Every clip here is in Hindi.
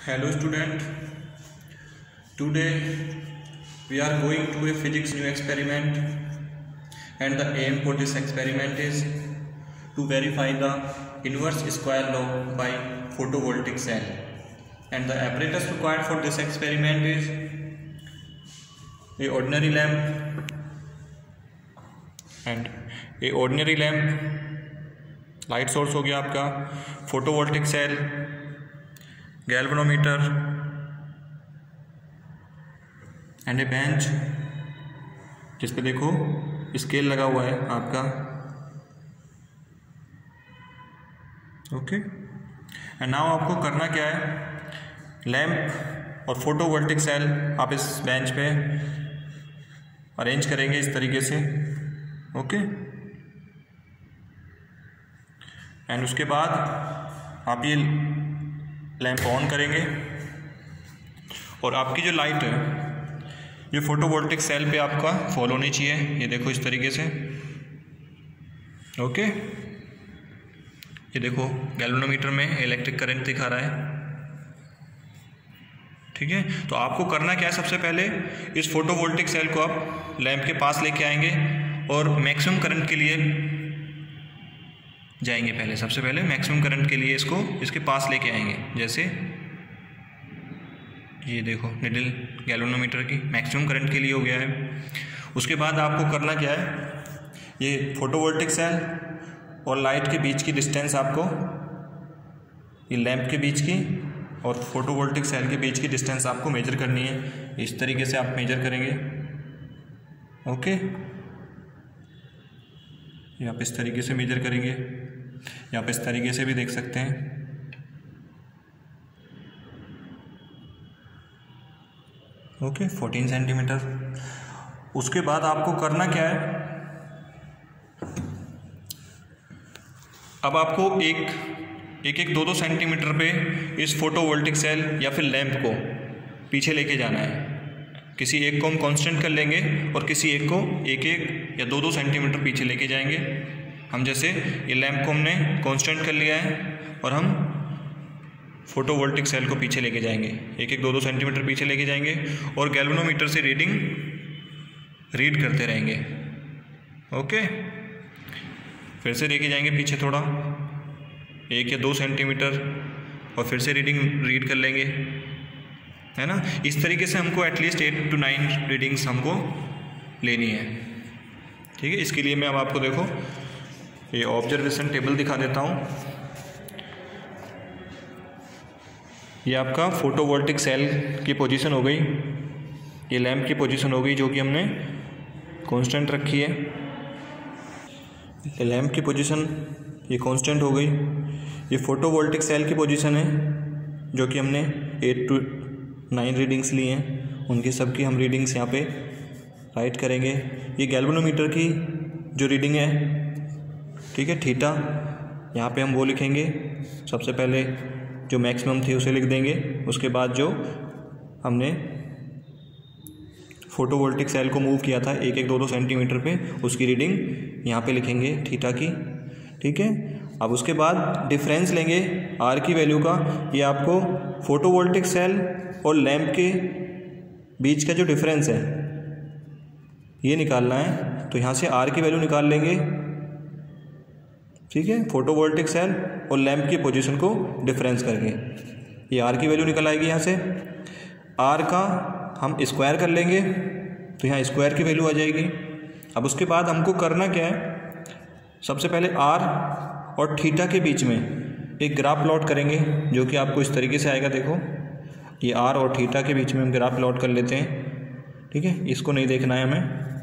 Hello student today we are going to a physics new experiment and the aim for this experiment is to verify the inverse square law by photovoltaic cell and the apparatus required for this experiment is a ordinary lamp and a ordinary lamp light source हो गया आपका photovoltaic cell galvanometer and a bench जिस पे देखो स्केल लगा हुआ है आपका। ओके एंड नाउ आपको करना क्या है? लैंप और फ़ोटो फोटोवोल्टिक सेल आप इस बेंच पे अरेंज करेंगे इस तरीके से। ओके एंड उसके बाद आप ये लैंप ऑन करेंगे। और आपकी जो लाइट है, ये फोटोवोल्टिक सेल पे आपका फॉलो होनी चाहिए। ये देखो इस तरीके से। ओके? ये देखो गैल्वेनोमीटर में इलेक्ट्रिक करंट दिखा रहा है। ठीक है? तो आपको करना क्या है सबसे पहले, इस फोटोवोल्टिक सेल को आप लैंप के पास लेके आएँगे और मैक्सिमम करंट के लिए जाएँगे पहले, सबसे पहले मैक्सिमम करंट के लिए इसको, इसके पास लेके आएँगे। जैसे, ये देखो निडल गैलोनोमीटर की मैक्सिमम करंट के लिए हो गया है। उसके बाद आपको करना क्या है, ये फोटोवोल्टिक सेल और लाइट के बीच की डिस्टेंस आपको, ये लैंप के बीच की और फोटोवोल्टिक सेल के बीच की डिस्टेंस आपको मेजर करनी है। इस तरीके से आप मेजर करेंगे। ओके ये आप इस तरीके से मेजर करेंगे। या आप इस तरीके से भी देख सकते हैं। Okay, fourteen centimetre. उसके बाद आपको करना क्या है? अब आपको एक एक एक, दो दो सेंटीमीटर पे इस फोटोवोल्टिक सेल या फिर लैंप को पीछे लेके जाना है। किसी एक को हम कांस्टेंट कर लेंगे और किसी एक को एक एक या दो दो सेंटीमीटर पीछे लेके जाएँगे। हम जैसे ये लैम्प को हमने कांस्टेंट कर लिया है और हम फोटोवोल्टिक सेल को पीछे लेके जाएँगे। एक एक दो दो सेंटीमीटर पीछे लेके जाएँगे और गैल्वेनोमीटर से रीडिंग रीड करते रहेंगे। ओके फिर से लेके जाएँगे पीछे थोड़ा। एक या दो सेंटीमीटर और फिर से रीडिंग रीड कर लेंगे। है ना? इस तरीके से हमको at least eight to nine readings हमको लेनी है। ठीक है? इसके लिए मैं अब आपको देखो ये ऑब्जर्वेशन टेबल दिखा देता हूँ। ये आपका फोटोवोल्टिक सेल की पोजीशन हो गई। ये लैम्प की पोजीशन हो गई जो कि हमने कांस्टेंट रखी है। ये लैंप की पोजीशन ये कांस्टेंट हो गई। ये फोटोवोल्टिक सेल की पोजीशन है, जो कि हमने एट टू नाइन रीडिंग्स ली हैं। उनकी सबकी हम रीडिंग्स यहाँ पे राइट करेंगे। ये गैल्वेनोमीटर की जो रीडिंग है ठीक है, थीटा, यहाँ पे हम वो लिखेंगे। सबसे पहले जो मैक्सिमम थी उसे लिख देंगे। उसके बाद जो हमने फोटोवोल्टिक सेल को मूव किया था, एक एक दो दो सेंटीमीटर पे, उसकी रीडिंग यहाँ पे लिखेंगे थीटा की। ठीक है, अब उसके बाद डिफरेंस लेंगे आर की वैल्यू का। ये आपको फोटोवोल्टिक सेल और लैम्प के बीच का जो डिफरेंस है, ये निकालना है। तो यहाँ से आर की वैल्यू निकाल लेंगे। ठीक है? फोटोवोल्टिक सेल और लैंप की पोजीशन को डिफरेंस करके। ये आर की वैल्यू निकल आएगी यहाँ से। आर का हम स्क्वायर कर लेंगे तो यहाँ स्क्वायर की वैल्यू आ जाएगी। अब उसके बाद हमको करना क्या है? सबसे पहले आर और थीटा के बीच में एक ग्राफ प्लॉट करेंगे, जो कि आपको इस तरीके से आएगा, देखो। ये आर और थीटा के बीच में हम ग्राफ प्लॉट कर लेते हैं। ठीक है? इसको नहीं देखना है हमें।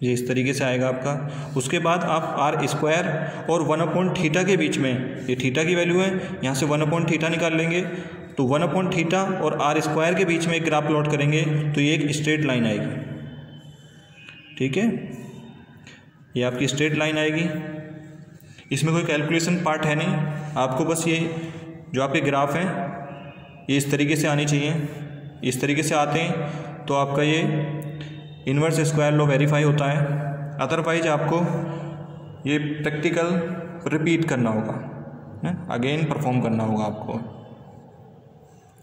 ये इस तरीके से आएगा आपका। उसके बाद आप आर स्क्वायर और वन अपॉइंट थीटा के बीच में, ये थीटा की वैल्यू है, यहाँ से वन अपॉइंट थीटा निकाल लेंगे। तो वन अपॉइंट थीटा और आर स्क्वायर के बीच में एक ग्राफ प्लॉट करेंगे तो ये एक स्ट्रेट लाइन आएगी। ठीक है? ये आपकी स्ट्रेट लाइन आएगी। इसमें कोई कैलकुलेशन पार्ट है नहीं। आपको बस ये, जो आपके ग्राफ हैं, ये इस तरीके से आनी चाहिए। इस तरीके से आते हैं तो आपका ये इन्वर्स स्क्वायर लो वेरीफाई होता है। अदरवाइज़ आपको ये प्रैक्टिकल रिपीट करना होगा अगेन परफॉर्म करना होगा आपको।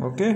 ओके